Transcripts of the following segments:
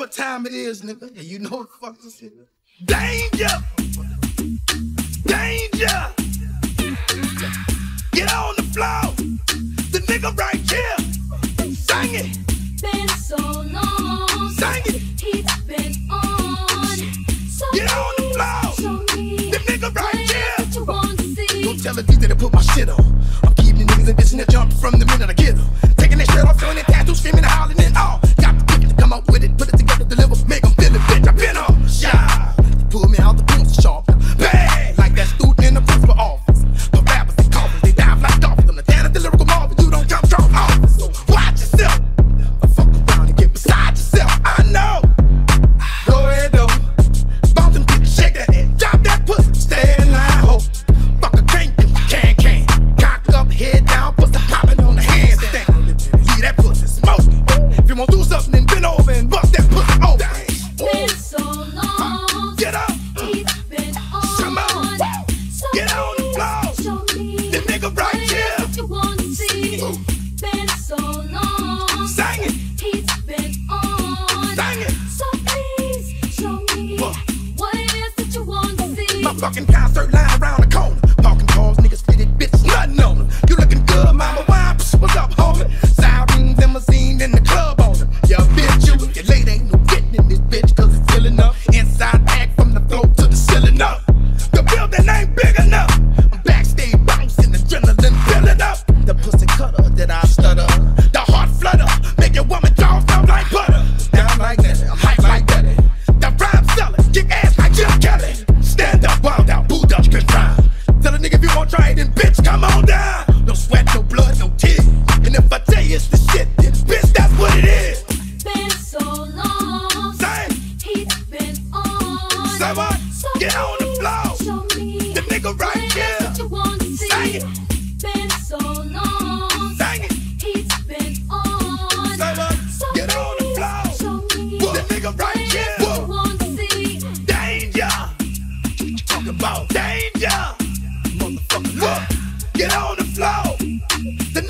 what time it is, nigga. And you know what the fuck this is. Danger! Danger! Get on the floor! The nigga right here! Sing it! Been so long. Sing it! He's been on. Get on the floor! The nigga right here! Don't tell a DJ to put my shit on. I'm keeping the niggas in bitch snitch from the minute I fucking Bitch, come on down.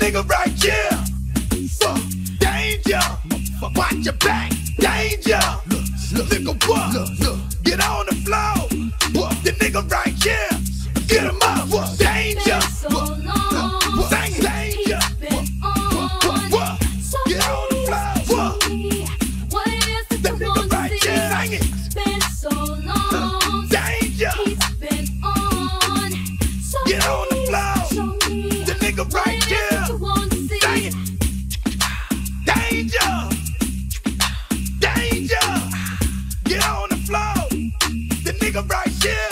nigga right here. Fuck danger. Watch your back. Danger. Look, look, nigga, what? Look, look. Get on Right here.